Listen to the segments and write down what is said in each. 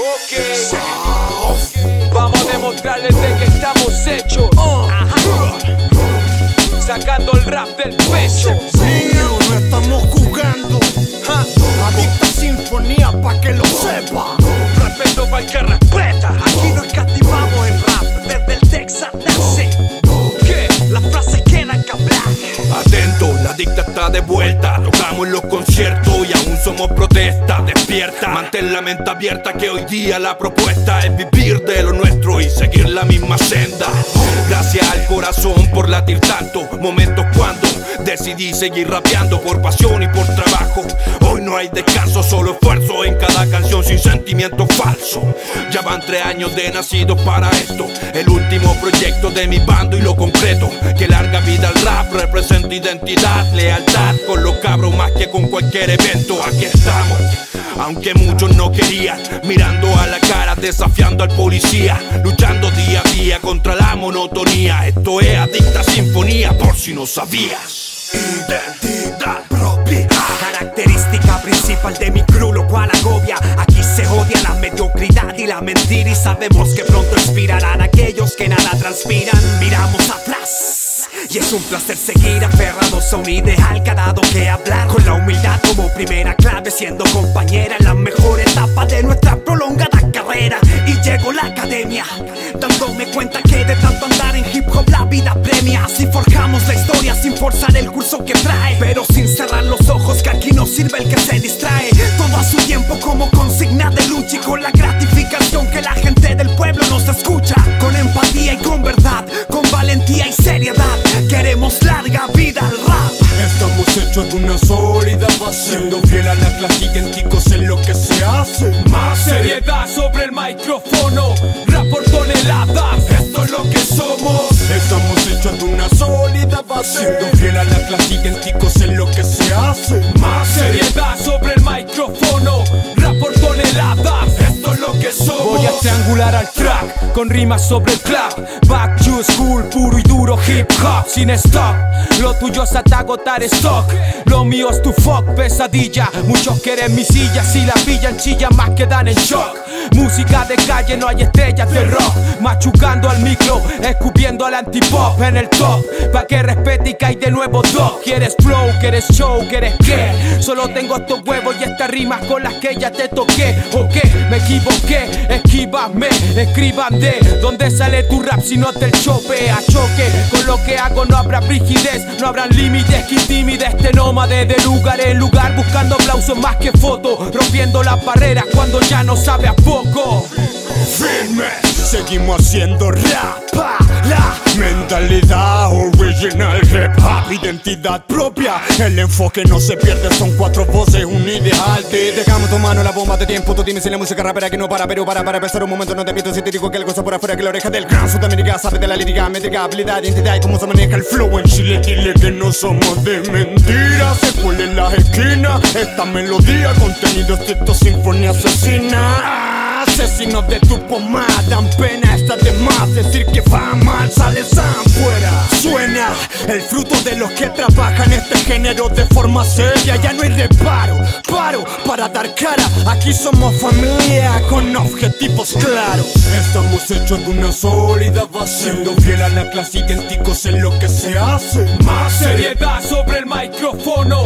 Ok. Vamos a demostrarles de que estamos hechos. Sacando el rap del pecho. Sí, no estamos jugando. Adicta sinfonía pa' que lo sepa. Respeto para el Tocamos en los conciertos y aún somos protesta. Despierta, mantén la mente abierta que hoy día la propuesta es vivir de lo nuestro y seguir la misma senda. Gracias al corazón por latir tanto. Momentos cuando decidí seguir rapeando por pasión y por trabajo. Hoy no hay descanso, solo esfuerzo en cada canción sin sentimiento falso. Ya van tres años de nacido para esto. El último proyecto de mi bando y lo concreto. Que larga vida al rap identidad, lealtad con los cabros más que con cualquier evento. Aquí estamos. Aunque muchos no querían, mirando a la cara, desafiando al policía, luchando día a día contra la monotonía. Esto es Adicta Sinfonía, por si no sabías. Identidad propia. Característica principal de mi crew, lo cual agobia. Aquí se odia la mediocridad y la mentira. Y sabemos que pronto inspirarán a aquellos que nada transpiran. Miramos atrás. Y es un placer seguir aferrados a un ideal que ha dado que hablar. Con la humildad como primera clave, siendo compañera en la mejor etapa de nuestra prolongada carrera. Y llegó la academia, dándome cuenta que de tanto andar en hip hop la vida premia. Así forjamos la historia sin forzar el curso que trae, pero sin cerrar los ojos que aquí no sirve el que se distrae. Siendo fiel a la clase, idénticos en lo que se hace. Más seriedad sobre el micrófono. Rap por toneladas. Esto es lo que somos. Estamos hechos de una sólida base. Siendo fiel a la clase, idénticos en lo que se hace. Más seriedad sobre el micrófono. Rap por toneladas. Esto es lo que somos. Voy a triangular al con rimas sobre el clap. Back to school, puro y duro hip hop sin stop. Lo tuyo es hasta agotar stock. Lo mío es tu fuck pesadilla. Muchos quieren mi silla. Si la pillan, chillan más que dan en shock. Música de calle, no hay estrellas de rock. Machucando al micro, escupiendo al antipop en el top. Pa' que respete y cae de nuevo dos. ¿Quieres flow? ¿Quieres show? ¿Quieres qué? Solo tengo estos huevos y estas rimas con las que ya te toqué. ¿O qué? Me equivoqué, esquívame, escriban de dónde sale tu rap si no te chope a choque. Con lo que hago no habrá rigidez, no habrán límites que intimide este nómade de lugar en lugar, buscando aplausos más que fotos, rompiendo las barreras cuando ya no sabe a poco. Firme, seguimos haciendo rap. La mentalidad original hip identidad propia. El enfoque no se pierde, son cuatro voces, un ideal. Te dejamos tu mano en la bomba de tiempo. Tú dime si la música rapera que no para, pero para, para pensar un momento. No te miento si te digo que algo está por afuera que la oreja del gran Sudamérica sabe de la lírica, métrica, habilidad, identidad y cómo se maneja el flow en Chile. Dile que no somos de mentiras. Se en las esquinas. Esta melodía, contenido estricto, sinfonía asesina. Asesinos de tu pomada dan pena, está de más decir que va mal, sale san fuera. Suena el fruto de los que trabajan este género de forma seria. Ya no hay reparo, paro para dar cara. Aquí somos familia con objetivos claros. Estamos hechos de una sólida base, siendo fiel a la clase, idénticos en lo que se hace. Más seriedad sobre el micrófono,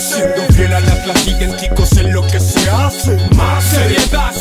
siendo fiel a la clase, idénticos en lo que se hace. Más seriedad